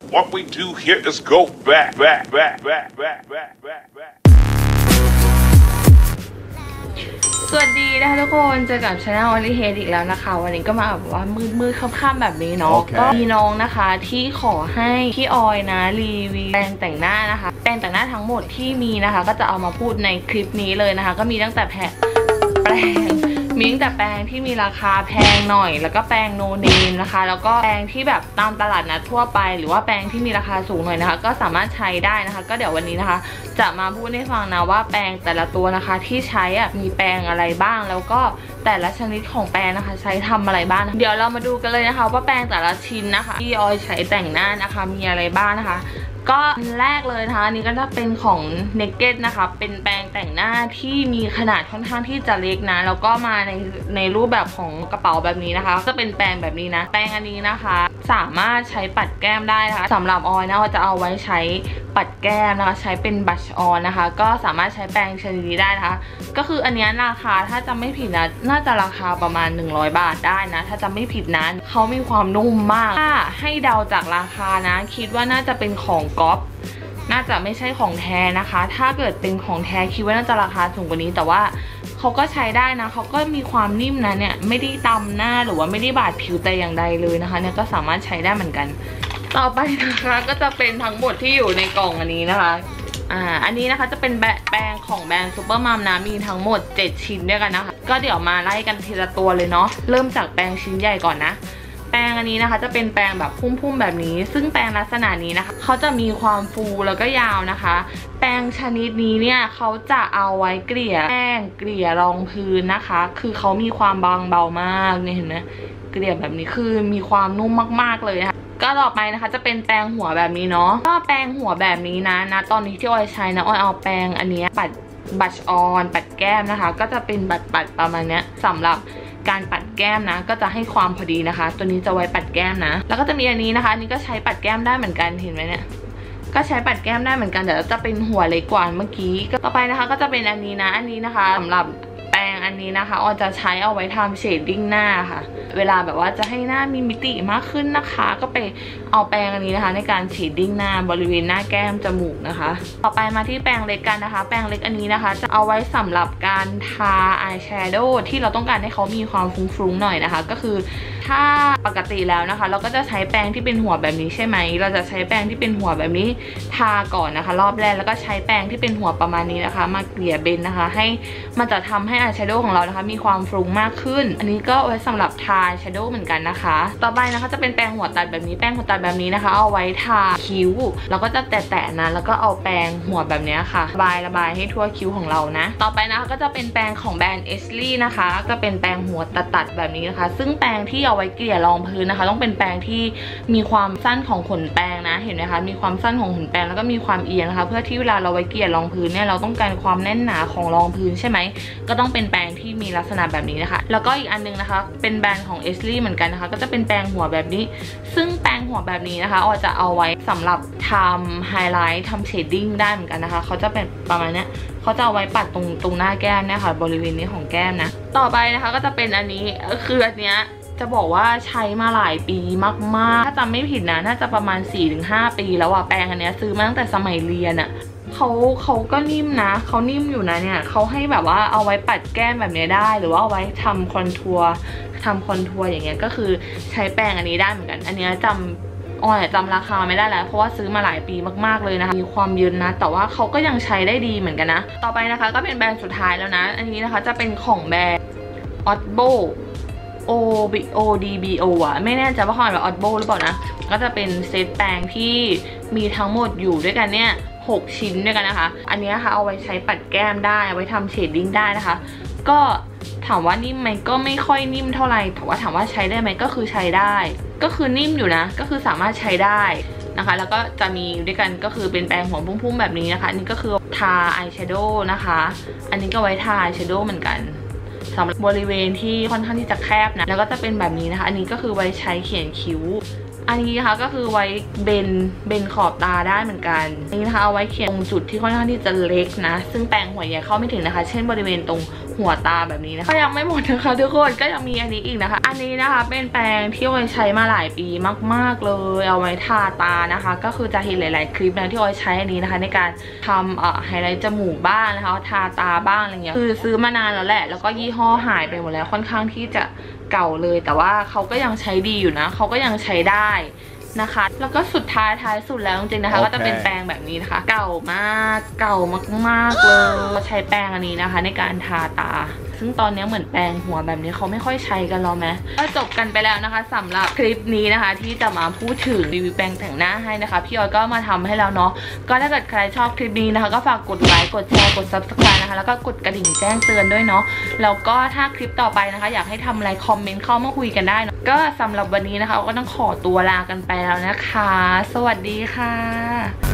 What we do here is go back, back, back, back, back, back, back, back. สวัสดีนะคะทุกคนเจอกับช anel อลิเฮดอีกแล้วนะคะ วันนี้ก็มาแบบว่ามืดมืดๆค่ำๆแบบนี้เนาะโอเคก็มีน้องนะคะที่ขอให้พี่ออยนะรีวิวแปรงแต่งหน้านะคะแปรงแต่งหน้าทั้งหมดที่มีนะคะ ก็จะเอามาพูดในคลิปนี้เลยนะคะ ก็มีตั้งแต่แพะแปรง มีตั้งแต่แปรงที่มีราคาแพงหน่อย แล้วก็แปรงโนเนมนะคะ แล้วก็แปรงที่แบบตามตลาดนัดทั่วไป หรือว่าแปรงที่มีราคาสูงหน่อยนะคะ ก็สามารถใช้ได้นะคะ ก็เดี๋ยววันนี้นะคะ จะมาพูดให้ฟังนะว่าแปรงแต่ละตัวนะคะที่ใช้อะมีแปรงอะไรบ้างแล้วก็ แต่ละชนิดของแปรงนะคะ ใช้ทำอะไรบ้าง เดี๋ยวเรามาดูกันเลยนะคะ ว่าแปรงแต่ละชิ้นนะคะ ที่ออยใช้แต่งหน้านะคะ มีอะไรบ้างนะคะก็อันแรกเลยนะคะอันนี้ก็จะเป็นของ n a k e d นะคะ เป็นแปรงแต่งหน้าที่มีขนาดค่อนข้างที่จะเล็กนะ แล้วก็มาในในรูปแบบของกระเป๋าแบบนี้นะคะ ก็เป็นแปรงแบบนี้นะ แปรงอันนี้นะคะ สามารถใช้ปัดแก้มได้นะคะสำหรับออยนะออยจะเอาไว้ใช้ ปัดแก้มนะคะ ใช้เป็นบัชออนนะคะ ก็สามารถใช้แปรงชนิดนี้ได้นะคะ ก็คืออันนี้ราคาถ้าจะไม่ผิดนะน่าจะราคาประมาณ 100 บาทได้นะ ถ้าจะไม่ผิดนะเขามีความนุ่มมากถ้าให้เดาจากราคานะ คิดว่าน่าจะเป็นของก๊อปน่าจะไม่ใช่ของแท้นะคะ ถ้าเกิดเป็นของแท้คิดว่าน่าจะราคาสูงกว่านี้ แต่ว่าเขาก็ใช้ได้นะ เขาก็มีความนิ่มนะเนี่ย ไม่ได้ตำหน้าหรือว่าไม่ได้บาดผิวแต่อย่างใดเลยนะคะ เนี่ยก็สามารถใช้ได้เหมือนกัน ต่อไปนะคะก็จะเป็นทั้งหมดที่อยู่ในกล่องอันนี้นะคะอ่าอันนี้นะคะจะเป็นแบแปรงของแบรนด์ซูเปอร์มัมนะมีทั้งหมด 7 ชิ้นด้วยกันนะคะ ก็เดี๋ยวมาไล่กันทีละตัวเลยเนาะเริ่มจากแปรงชิ้นใหญ่ก่อนนะแปรงอันนี้นะคะจะเป็นแปรงแบบพุ่มๆแบบนี้ ซึ่งแปรงลักษณะนี้นะคะเขาจะมีความฟูแล้วก็ยาวนะคะ แปรงชนิดนี้เนี่ยเขาจะเอาไว้เกลี่ยแป้งเกลี่ยรองพื้นนะคะ คือเขามีความบางเบามากเนี่ยเห็นไหมเกลี่ยแบบนี้คือมีความนุ่มมากๆเลยนะคะ ก็ต่อไปนะคะจะเป็นแปรงหัวแบบนี้เนาะก็แปรงหัวแบบนี้นะนะ ตอนนี้ที่ออยใช้นะออยเอาแปรงอันนี้ปัดบัชออนปัดแก้มนะคะ ก็จะเป็นบัดปัดประมาณเนี้ยสำหรับการปัดแก้มนะ ก็จะให้ความพอดีนะคะ ตัวนี้จะไว้ปัดแก้มนะ แล้วก็จะมีอันนี้นะคะอันนี้ก็ใช้ปัดแก้มได้เหมือนกันเห็นไหมเนี่ยก็ใช้ปัดแก้มได้เหมือนกันแต่จะเป็นหัวเล็กกว่าเมื่อกี้ต่อไปนะคะ ก็จะเป็นอันนี้นะ อันนี้นะคะสำหรับ อันนี้นะคะออยจะใช้เอาไว้ทำ shading หน้าค่ะ เวลาแบบว่าจะให้หน้ามีมิติมากขึ้นนะคะ ก็ไปเอาแปรงอันนี้นะคะ ในการ shading หน้าบริเวณหน้าแก้มจมูกนะคะ ต่อไปมาที่แปรงเล็กกันนะคะ แปรงเล็กอันนี้นะคะ จะเอาไว้สำหรับการทาอายแชโดว์ที่เราต้องการให้เขามีความฟุ้งๆหน่อยนะคะ ก็คือถ้าปกติแล้วนะคะ เราก็จะใช้แปรงที่เป็นหัวแบบนี้ใช่ไหม เราจะใช้แปรงที่เป็นหัวแบบนี้ทาก่อนนะคะ รอบแรกแล้วก็ใช้แปรงที่เป็นหัวประมาณนี้นะคะ มาเกลี่ย blend นะคะ ให้มันจะทำให้อายแชโดวของเรานะคะ มีความฟุ้งมากขึ้น อันนี้ก็ไว้สำหรับทา shadow เหมือนกันนะคะ ต่อไปนะคะจะเป็นแปรงหัวตัดแบบนี้ แปรงหัวตัดแบบนี้นะคะ เอาไว้ทาคิ้วเราก็จะแตะๆนะ แล้วก็เอาแปรงหัวแบบนี้ค่ะระบายระบายให้ทั่วคิ้วของเรานะ ต่อไปนะคะก็จะเป็นแปรงของแบรนด์ Ashley นะคะ ก็เป็นแปรงหัวตัดๆแบบนี้นะคะ ซึ่งแปรงที่เอาไว้เกลี่ยรองพื้นนะคะ ต้องเป็นแปรงที่มีความสั้นของขนแปรงนะ เห็นไหมคะ มีความสั้นของขนแปรงแล้วก็มีความเอียงนะคะ เพื่อที่เวลาเราไว้เกลี่ยรองพื้นเนี่ย เราต้องการความแน่นหนาของรองพื้นใช่ไหม ก็ต้องเป็นแปรงที่มีลักษณะแบบนี้นะคะ แล้วก็อีกอันนึงนะคะ เป็นแบรนด์ของ Ashley เหมือนกันนะคะ ก็จะเป็นแปรงหัวแบบนี้ ซึ่งแปรงหัวแบบนี้นะคะออยจะเอาไว้สำหรับทำไฮไลท์ทำ shading ได้เหมือนกันนะคะเขาจะเป็นประมาณนี้เขาจะเอาไว้ปัดตรงตรงหน้าแก้มเนี่ยค่ะบริเวณนี้ของแก้มนะ ต่อไปนะคะก็จะเป็นอันนี้คืออันเนี้ยจะบอกว่าใช้มาหลายปีมากๆ ถ้าจำไม่ผิดนะ น่าจะประมาณ 4-5 ปีแล้วอะแปรงอันเนี้ยซื้อมาตั้งแต่สมัยเรียนอะ เขาเขาก็นิ่มนะเขานิ่มอยู่นะเนี่ยเขาให้แบบว่าเอาไว้ปัดแก้มแบบเนี้ยได้ หรือว่าเอาไว้ทำคอนทัวร์ทำคอนทัวร์อย่างเงี้ยก็คือใช้แปรงอันนี้ได้เหมือนกัน อันเนี้ยจำออยจำราคาไม่ได้แล้ว เพราะว่าซื้อมาหลายปีมากๆเลยนะคะมีความเยืนนะ แต่ว่าเขาก็ยังใช้ได้ดีเหมือนกันนะ ต่อไปนะคะก็เป็นแบรนด์สุดท้ายแล้วนะ อันนี้นะคะจะเป็นของแบรนด์ Otbo O B O D B O อะไม่แน่ใจว่าเขาอ่านว่า Otbo หรือเปล่านะ ก็จะเป็นเซตแปรงที่มีทั้งหมดอยู่ด้วยกันเนี่ย6 ชิ้นด้วยกันนะคะ อันนี้นะคะเอาไว้ใช้ปัดแก้มได้ เอาไว้ทำเชดดิ้งได้นะคะ ก็ถามว่านิ่มไหมก็ไม่ค่อยนิ่มเท่าไหร่แต่ว่าถามว่าใช้ได้ไหมก็คือใช้ได้ ก็คือนิ่มอยู่นะ ก็คือสามารถใช้ได้นะคะ แล้วก็จะมีด้วยกันก็คือเป็นแปรงหัวพุ่มๆแบบนี้นะคะ อันนี้ก็คือทาอายแชโดว์นะคะ อันนี้ก็ไว้ทาอายแชโดว์เหมือนกัน สำหรับบริเวณที่ค่อนข้างที่จะแคบนะแล้วก็จะเป็นแบบนี้นะคะ อันนี้ก็คือไว้ใช้เขียนคิ้ว อันนี้นะคะก็คือไว้เบนเบนขอบตาได้เหมือนกันอันนี้นะคะเอาไว้เขียนตรงจุดที่ค่อนข้างที่จะเล็กนะ ซึ่งแปรงหัวใหญ่เข้าไม่ถึงนะคะ เช่นบริเวณตรงหัวตาแบบนี้นะคะก็ยังไม่หมดนะคะทุกคนก็ยังมีอันนี้อีกนะคะ อันนี้นะคะเป็นแปรงที่ออยใช้มาหลายปีมาก ๆเลย เอาไว้ทาตานะคะ ก็คือจะเห็นหลาย ๆ คลิปนะที่ออยใช้อันนี้นะคะ ในการทำเอ่อไฮไลท์จมูกบ้างนะคะทาตาบ้างอะไรเงี้ยคือซื้อมานานแล้วแหละ แล้วก็ยี่ห้อหายไปหมดแล้วค่อนข้างที่จะเก่าเลย แต่ว่าเขาก็ยังใช้ดีอยู่นะเขาก็ยังใช้ได้นะคะ แล้วก็สุดท้ายท้ายสุดแล้วจริงๆนะคะโอเคก็จะเป็นแปรงแบบนี้นะคะ เก่ามากเก่ามากๆเลยใช้แปรงอันนี้นะคะ ในการทาตา ซึ่งตอนนี้เหมือนแปรงหัวแบบนี้เขาไม่ค่อยใช้กันแล้วไหมก็จบกันไปแล้วนะคะสำหรับคลิปนี้นะคะ ที่จะมาพูดถึงรีวิวแปรงแต่งหน้าให้นะคะ พี่ออยก็มาทำให้แล้วเนาะก็ถ้าเกิดใครชอบคลิปนี้นะคะ ก็ฝากกดไลค์กดแชร์กด subscribe นะคะแล้วก็กดกระดิ่งแจ้งเตือนด้วยเนาะแล้วก็ถ้าคลิปต่อไปนะคะ อยากให้ทำอะไรคอมเมนต์เข้ามาคุยกันได้เนะก็สำหรับวันนี้นะคะก็ต้องขอตัวลากันไปแล้วนะคะ สวัสดีค่ะ